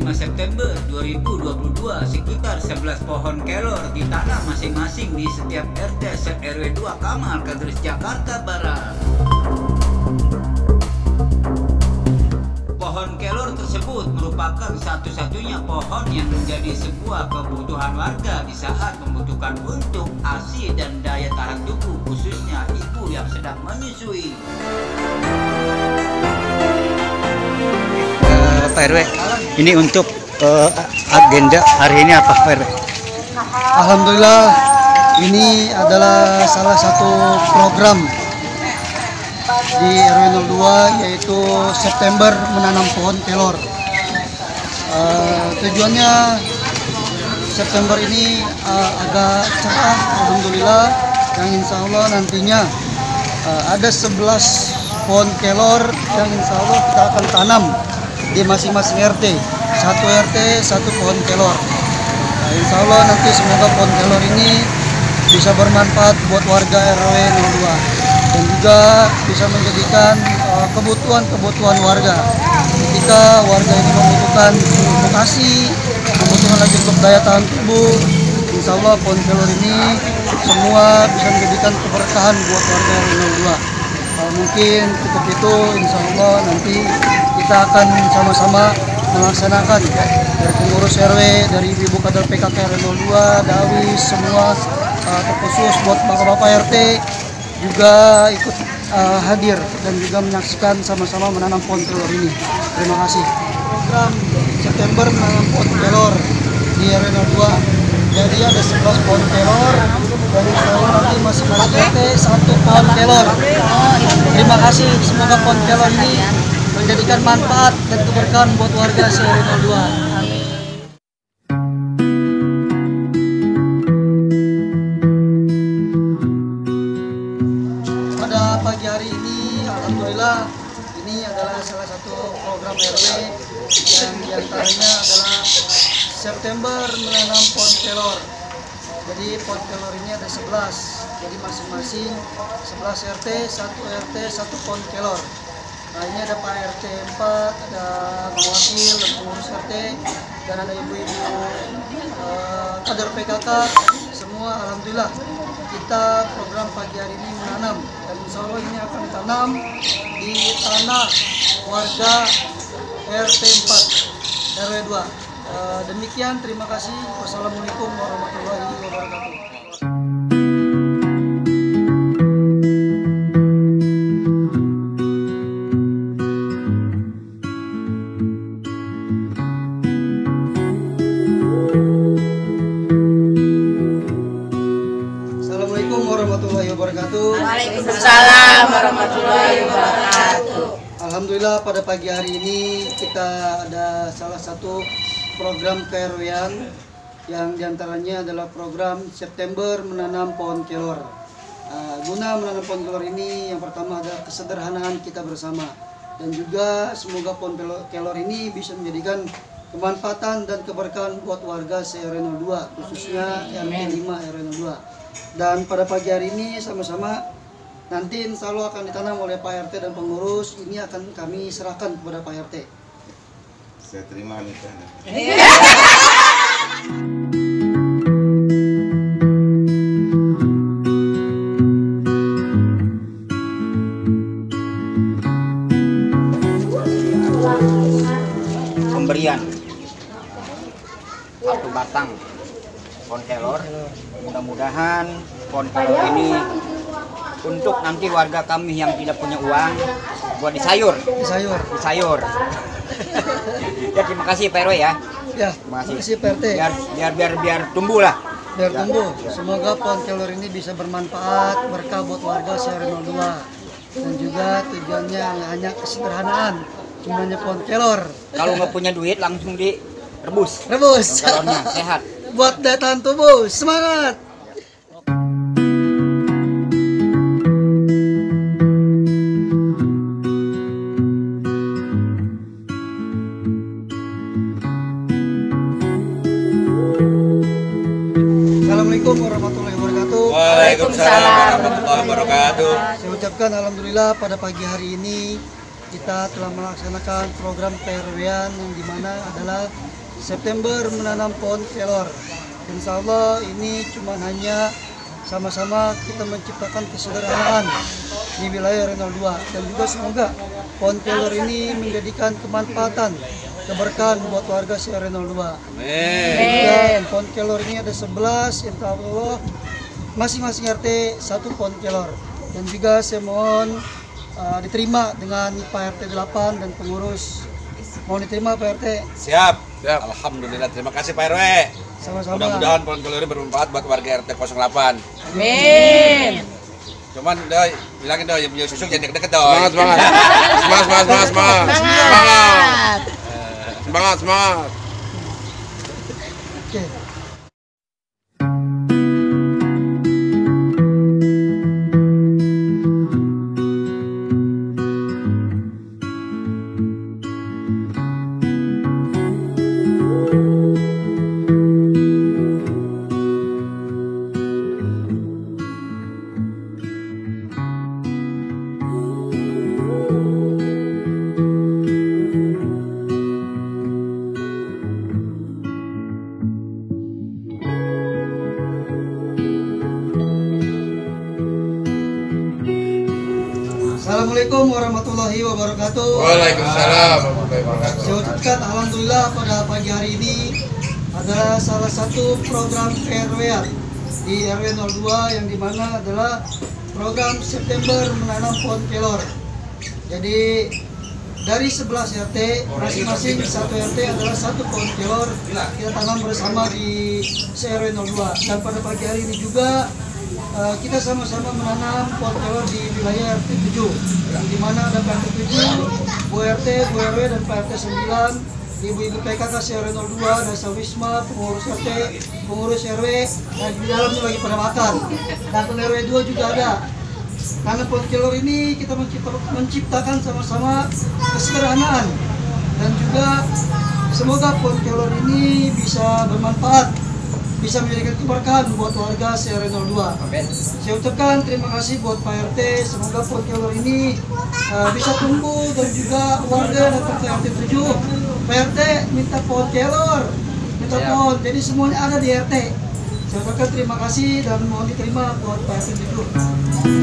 25 September 2022 sekitar 11 pohon kelor ditanam masing-masing di setiap RT RW 2 Kamal Kadris Jakarta Barat. Pohon kelor tersebut merupakan satu-satunya pohon yang menjadi sebuah kebutuhan warga di saat membutuhkan untuk ASI dan daya tahan tubuh khususnya ibu yang sedang menyusui. Eh, Pak RW, ini untuk eh, agenda hari ini apa Pak RW? Alhamdulillah ini adalah salah satu program di RW 02 yaitu September menanam pohon kelor. Eh, tujuannya September ini eh, agak cerah Alhamdulillah yang insya Allah nantinya eh, ada 11 pohon kelor yang insya Allah kita akan tanam di masing-masing RT satu RT satu pohon kelor Nah, insya Allah nanti semoga pohon kelor ini bisa bermanfaat buat warga RW 02 dan juga bisa menjadikan uh, kebutuhan-kebutuhan warga. Ketika warga ini membutuhkan lokasi, membutuhkan lagi untuk daya tahan tubuh, insya Allah pohon kelor ini semua bisa menjadikan keberkahan buat warga RW 02. Uh, mungkin cukup itu insya Allah nanti kita akan sama-sama melaksanakan dari pengurus RW, dari ibu kader PKK RW 02, Dawis, semua uh, terkhusus buat bapak-bapak RT juga ikut uh, hadir dan juga menyaksikan sama-sama menanam pohon kelor ini. Terima kasih. Program September menanam pohon kelor di RW 02. Jadi ada 11 pohon kelor dan insya nanti masing-masing RT satu pohon kelor. Terima kasih. Semoga pohon kelor ini menjadikan manfaat dan keberkahan buat warga RW 02. pada pagi hari ini alhamdulillah ini adalah salah satu program RW yang di antaranya adalah September menanam pohon kelor jadi pohon kelor ini ada 11 jadi masing-masing 11 RT 1 RT 1 pohon kelor. Nah ini ada Pak RT 4 ada Bang Wakil dan pengurus RT dan ada ibu-ibu eh, kader PKK semua alhamdulillah kita program pagi hari ini menanam. Dan insya Allah ini akan ditanam di tanah warga RT 4 RW 2 Eh, demikian terima kasih. Wassalamualaikum warahmatullahi wabarakatuh Waalaikumsalam warahmatullahi wabarakatuh. Alhamdulillah pada pagi hari ini kita ada salah satu program KRW-an yang di antaranya adalah program September menanam pohon kelor. Uh, guna menanam pohon kelor ini yang pertama adalah kesederhanaan kita bersama dan juga semoga pohon kelor ini bisa menjadikan kemanfaatan dan keberkahan buat warga se-RW 02 khususnya RW 5 RW 02. Dan pada pagi hari ini sama-sama Nanti insya Allah akan ditanam oleh Pak RT dan pengurus. Ini akan kami serahkan kepada Pak RT. Saya terima nih Pak. Pemberian satu batang pohon kelor. Mudah-mudahan pohon kelor ini untuk nanti warga kami yang tidak punya uang buat disayur, Di sayur. disayur. ya terima kasih Pak RW ya. Ya, Terima terima kasih. kasih Pak RT. Biar biar biar biar tumbuh lah. Biar tumbuh. Semoga pohon kelor ini bisa bermanfaat, berkah buat warga RW 02. Dan juga tujuannya hanya kesederhanaan, gunanya pohon kelor. Kalau nggak punya duit langsung direbus. Rebus. Kelornya sehat. Buat daya tahan tubuh. Semangat. Warahmatullahi wabarakatuh. Saya ucapkan alhamdulillah pada pagi hari ini kita telah melaksanakan program PRW-an yang di mana adalah September menanam pohon kelor. Insya Allah ini cuma hanya sama-sama kita menciptakan kesederhanaan di wilayah Renal 2 dan juga semoga pohon kelor ini menjadikan kemanfaatan keberkahan buat warga si Renal 2. Dan pohon kelor ini ada 11 insya Allah masing-masing RT satu pohon kelor dan juga saya mohon uh, diterima dengan Pak RT 8 dan pengurus mohon diterima Pak RT Siap. Alhamdulillah. Terima kasih Pak RW. sama-sama Mudah-mudahan pohon kelor ini bermanfaat buat warga RT 08. Amin. Cuman doi, bilangin doi yang punya susu jangan deket-deket doi. Semangat, semangat. Semangat, semangat, semangat, semangat. Semangat. Semangat, semangat. Assalamualaikum warahmatullahi wabarakatuh. Waalaikumsalam warahmatullahi wabarakatuh. Saya ucapkan Alhamdulillah pada pagi hari ini adalah salah satu program RW di RW 02 yang di mana adalah program September menanam pohon kelor. Jadi dari 11 RT, masing-masing satu RT adalah satu pohon kelor kita tanam bersama di RW 02. Dan pada pagi hari ini juga eh, kita sama-sama menanam pohon di wilayah RT 7 yang di mana ada Pak RT 7, Bu RT, dan Pak RT 9 Ibu-ibu PKK CR 02, Desa Wisma, pengurus RT, pengurus RW, dan di dalamnya lagi pada makan. Dan RW 2 juga ada. Karena pohon kelor ini kita mencipta- menciptakan sama-sama kesederhanaan dan juga semoga pohon kelor ini bisa bermanfaat, bisa menjadikan keberkahan buat warga CR 02. Saya ucapkan terima kasih buat Pak RT, semoga kelor ini uh, bisa tumbuh dan juga warga datang ke RT 7. Pak RT minta pohon kelor, minta pohon, jadi semuanya ada di RT. Saya ucapkan terima kasih dan mohon diterima buat Pak RT 7.